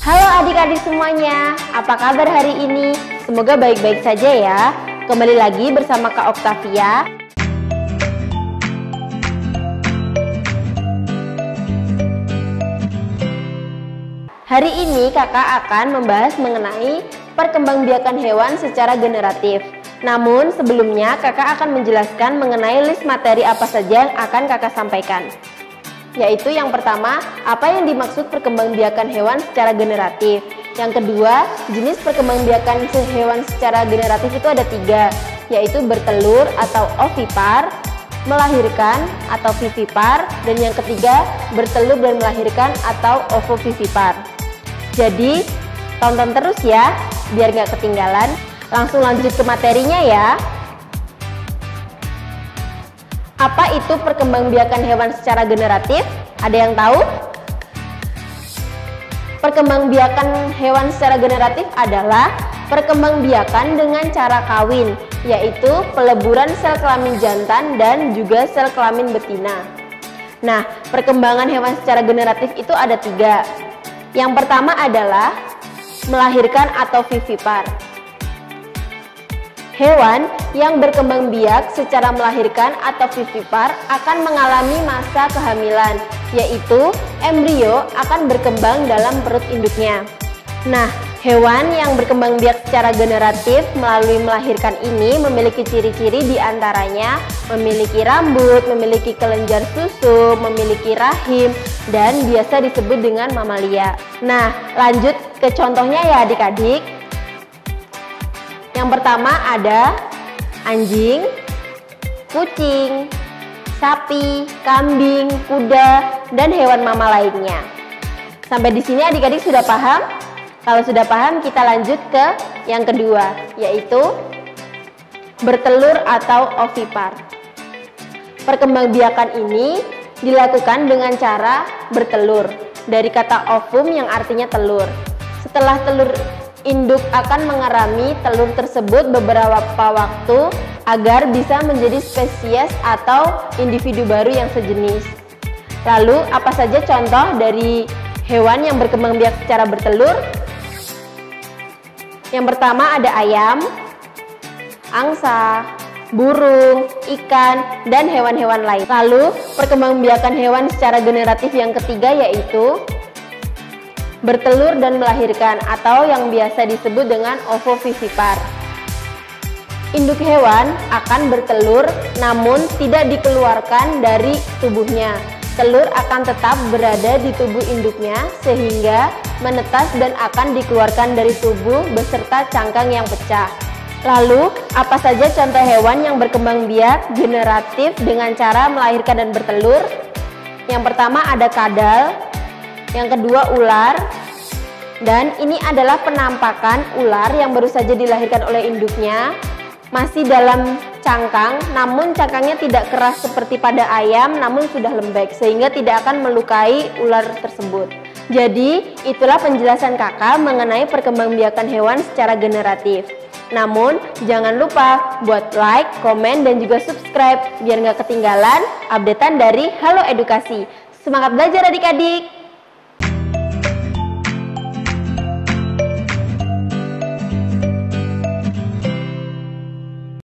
Halo adik-adik semuanya, apa kabar hari ini? Semoga baik-baik saja ya. Kembali lagi bersama Kak Octavia. Hari ini kakak akan membahas mengenai perkembangbiakan hewan secara generatif. Namun sebelumnya kakak akan menjelaskan mengenai list materi apa saja yang akan kakak sampaikan yaitu yang pertama, apa yang dimaksud perkembangbiakan hewan secara generatif. Yang kedua, jenis perkembangbiakan hewan secara generatif itu ada tiga, yaitu bertelur atau ovipar, melahirkan atau vivipar, dan yang ketiga, bertelur dan melahirkan atau ovovivipar. Jadi, tonton terus ya, biar nggak ketinggalan. Langsung lanjut ke materinya ya. Apa itu perkembangbiakan hewan secara generatif? Ada yang tahu? Perkembangbiakan hewan secara generatif adalah perkembangbiakan dengan cara kawin, yaitu peleburan sel kelamin jantan dan juga sel kelamin betina. Nah, perkembangan hewan secara generatif itu ada tiga. Yang pertama adalah melahirkan atau vivipar. Hewan yang berkembang biak secara melahirkan atau vivipar akan mengalami masa kehamilan, yaitu embrio akan berkembang dalam perut induknya. Nah, hewan yang berkembang biak secara generatif melalui melahirkan ini memiliki ciri-ciri di antaranya memiliki rambut, memiliki kelenjar susu, memiliki rahim, dan biasa disebut dengan mamalia. Nah, lanjut ke contohnya ya adik-adik. Yang pertama ada anjing, kucing, sapi, kambing, kuda, dan hewan mama lainnya. Sampai di sini adik-adik sudah paham? Kalau sudah paham, kita lanjut ke yang kedua, yaitu bertelur atau ovipar. Perkembangbiakan ini dilakukan dengan cara bertelur dari kata ovum yang artinya telur. Setelah telur induk akan mengerami telur tersebut beberapa waktu agar bisa menjadi spesies atau individu baru yang sejenis. Lalu, apa saja contoh dari hewan yang berkembang biak secara bertelur? Yang pertama ada ayam, angsa, burung, ikan, dan hewan-hewan lain. Lalu, perkembangbiakan hewan secara generatif yang ketiga yaitu bertelur dan melahirkan atau yang biasa disebut dengan ovovivipar. Induk hewan akan bertelur namun tidak dikeluarkan dari tubuhnya. Telur akan tetap berada di tubuh induknya sehingga menetas dan akan dikeluarkan dari tubuh beserta cangkang yang pecah. Lalu, apa saja contoh hewan yang berkembang biak generatif dengan cara melahirkan dan bertelur? Yang pertama ada kadal, yang kedua ular, dan ini adalah penampakan ular yang baru saja dilahirkan oleh induknya masih dalam cangkang namun cangkangnya tidak keras seperti pada ayam namun sudah lembek sehingga tidak akan melukai ular tersebut. Jadi itulah penjelasan kakak mengenai perkembangbiakan hewan secara generatif. Namun jangan lupa buat like, komen, dan juga subscribe biar nggak ketinggalan updatean dari Halo Edukasi. Semangat belajar adik-adik!